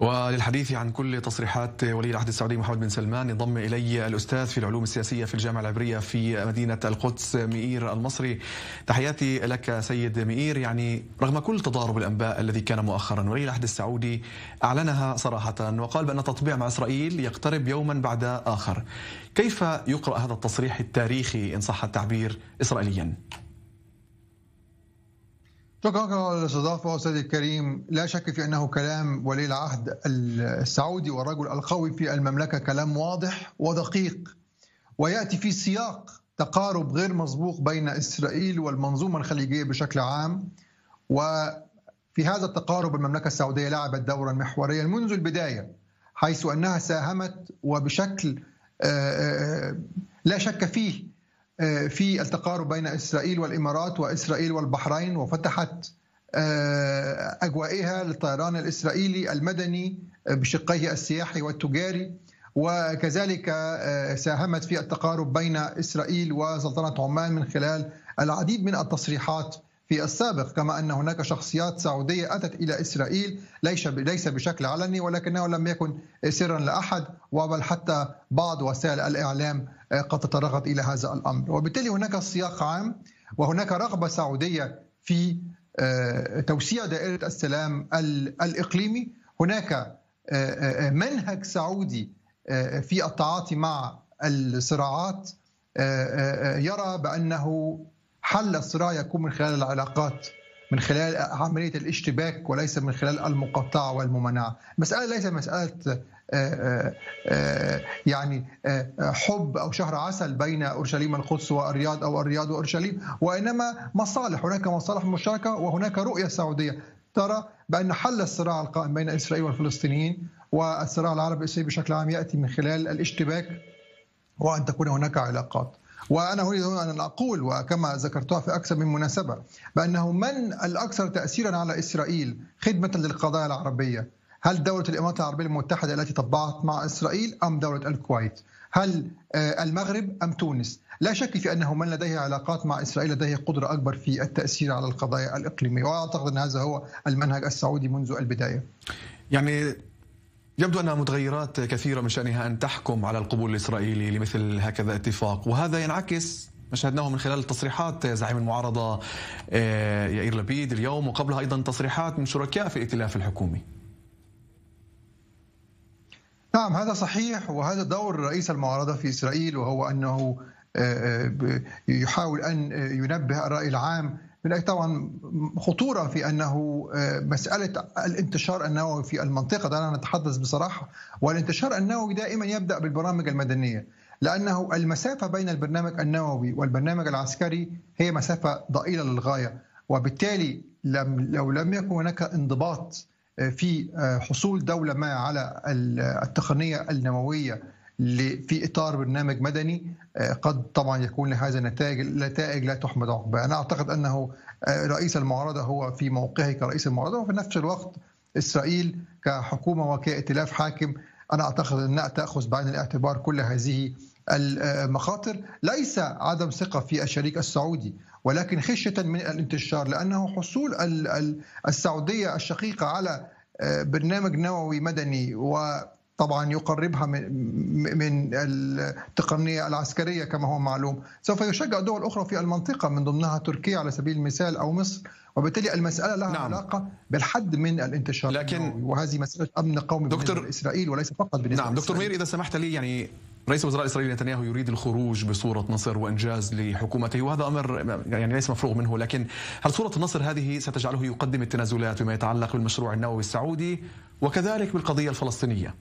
وللحديث عن كل تصريحات ولي العهد السعودي محمد بن سلمان ينضم إلي الأستاذ في العلوم السياسية في الجامعة العبرية في مدينة القدس مئير المصري. تحياتي لك سيد مئير. يعني رغم كل تضارب الأنباء الذي كان مؤخرا ولي العهد السعودي أعلنها صراحة وقال بأن التطبيع مع إسرائيل يقترب يوما بعد آخر. كيف يقرأ هذا التصريح التاريخي إن صح التعبير اسرائيليا؟ شكرا على الاستضافه استاذي الكريم لا شك في أنه كلام ولي العهد السعودي والرجل القوي في المملكة كلام واضح ودقيق ويأتي في سياق تقارب غير مسبوق بين إسرائيل والمنظومة الخليجية بشكل عام وفي هذا التقارب المملكة السعودية لعبت دورا محوريا منذ البداية حيث أنها ساهمت وبشكل لا شك فيه آه، في التقارب بين إسرائيل والإمارات وإسرائيل والبحرين وفتحت آه، أجوائها للطيران الإسرائيلي المدني بشقيه السياحي والتجاري. وكذلك آه، ساهمت في التقارب بين إسرائيل وسلطنة عمان من خلال العديد من التصريحات في السابق كما أن هناك شخصيات سعودية أتت إلى إسرائيل ليس ليس بشكل علني ولكنه لم يكن سرا لأحد وبل حتى بعض وسائل الإعلام آه، قد تطرقت إلى هذا الأمر. وبالتالي هناك سياق عام وهناك رغبة سعودية في آه، توسيع دائرة السلام الإقليمي. هناك آه، منهج سعودي في التعاطي مع الصراعات يرى بأنه حل الصراع يكون من خلال العلاقات من خلال عملية الاشتباك وليس من خلال المقاطعة والممانعة مسألة ليس مسألة آه، آه، آه، يعني حب أو شهر عسل بين أورشليم القدس والرياض أو الرياض وأورشليم وإنما مصالح هناك مصالح مشتركة وهناك رؤية سعودية ترى بأن حل الصراع القائم بين إسرائيل والفلسطينيين والصراع العربي الاسرائيلي بشكل عام يأتي من خلال الاشتباك وأن تكون هناك علاقات. وأنا اريد أن أقول وكما ذكرتها في أكثر من مناسبة بأنه من الأكثر تاثيرا على إسرائيل خدمة للقضايا العربية؟ هل دولة الإمارات العربية المتحدة التي طبعت مع إسرائيل أم دولة الكويت؟ هل آه، المغرب أم تونس؟ لا شك في أنه من لديه علاقات مع إسرائيل لديه قدرة أكبر في التأثير على القضايا الإقليمية وأعتقد أن هذا هو المنهج السعودي منذ البداية. يعني يبدو أنها متغيرات كثيرة من شأنها أن تحكم على القبول الإسرائيلي لمثل هكذا اتفاق وهذا ينعكس ما شاهدناه من خلال تصريحات زعيم المعارضة آه، يائير لبيد اليوم وقبلها أيضا تصريحات من شركاء في الائتلاف الحكومي. نعم هذا صحيح وهذا دور رئيس المعارضة في إسرائيل وهو أنه آه، آه، يحاول أن ينبه الرأي العام من طبعا خطورة في أنه آه، مسألة الانتشار النووي في المنطقة دعنا نتحدث بصراحة والانتشار النووي دائما يبدأ بالبرامج المدنية لأنه المسافة بين البرنامج النووي والبرنامج العسكري هي مسافة ضئيلة للغاية وبالتالي لم لو لم يكن هناك انضباط في حصول دولة ما على التقنية النووية في إطار برنامج مدني آه، قد طبعا يكون لهذا نتائج نتائج لا تحمد عقباها، أنا أعتقد أنه آه، رئيس المعارضة هو في موقعه كرئيس المعارضة وفي نفس الوقت إسرائيل كحكومة وكائتلاف حاكم أنا أعتقد أنها تأخذ بعين الاعتبار كل هذه المخاطر. ليس عدم ثقة في الشريك السعودي ولكن خشية من الانتشار لأنه حصول السعودية الشقيقة على آه، برنامج نووي مدني و طبعا يقربها من التقنية العسكرية كما هو معلوم، سوف يشجع دول أخرى في المنطقة من ضمنها تركيا على سبيل المثال أو مصر، وبالتالي المسألة لها نعم. علاقة بالحد من الانتشار لكن وهذه مسألة أمن قومي دكتور لاسرائيل وليس فقط بالنسبة نعم دكتور مير إذا سمحت لي يعني رئيس وزراء إسرائيل نتنياهو يريد الخروج بصورة نصر وإنجاز لحكومته وهذا أمر يعني ليس مفروغ منه لكن هل صورة النصر هذه ستجعله يقدم التنازلات بما يتعلق بالمشروع النووي السعودي وكذلك بالقضية الفلسطينية؟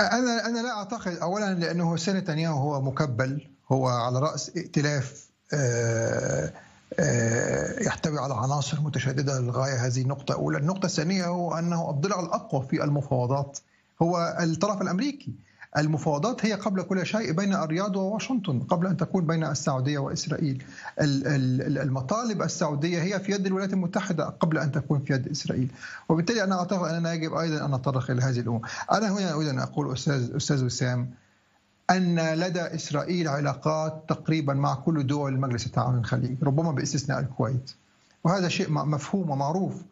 أنا أنا لا أعتقد اولا لأنه نتنياهو هو مكبل هو على رأس ائتلاف آه، آه، يحتوي على عناصر متشددة للغايه هذه النقطة. الاولى، النقطة الثانية هو أنه الضلع الأقوى في المفاوضات هو الطرف الأمريكي. المفاوضات هي قبل كل شيء بين الرياض وواشنطن قبل أن تكون بين السعودية وإسرائيل. المطالب السعودية هي في يد الولايات المتحدة قبل أن تكون في يد إسرائيل. وبالتالي أنا أعتقد اننا يجب أيضا أن نتطرق إلى هذه الأمور. أنا هنا أريد أن أقول أستاذ أستاذ وسام أن لدى إسرائيل علاقات تقريبا مع كل دول مجلس التعاون الخليجي، ربما بإستثناء الكويت. وهذا شيء مفهوم ومعروف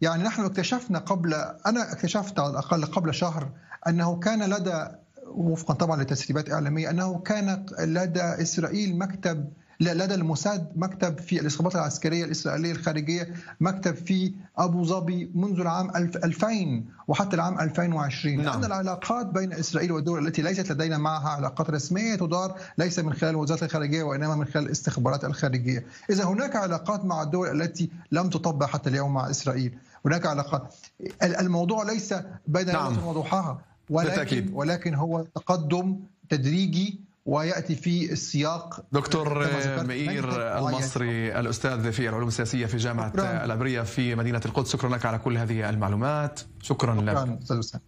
يعني نحن اكتشفنا قبل أنا اكتشفت على الأقل قبل شهر أنه كان لدى وفقا طبعا لتسريبات إعلامية أنه كان لدى إسرائيل مكتب لدى الموساد مكتب في الاستخبارات العسكرية الإسرائيلية الخارجية مكتب في أبو ظبي منذ العام 2000 وحتى العام 2020 نعم. لأن العلاقات بين إسرائيل والدول التي ليست لدينا معها علاقات رسمية تدار ليس من خلال وزاره الخارجية وإنما من خلال الاستخبارات الخارجية. إذا هناك علاقات مع الدول التي لم تطبق حتى اليوم مع إسرائيل. هناك علاقات. الموضوع ليس بين نعم. وضوحها ولكن ولكن هو تقدم تدريجي ويأتي في السياق دكتور مئير المصري الأستاذ في العلوم السياسية في جامعة العبريه في مدينة القدس. شكرا لك على كل هذه المعلومات. شكرا, شكرا لك.